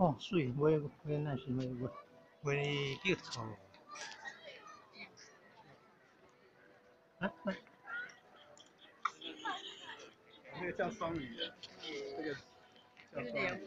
哦，水，我也，我也，那什么，我，我也，又吵了。啊、来，那个叫双鱼的，这个叫双鱼。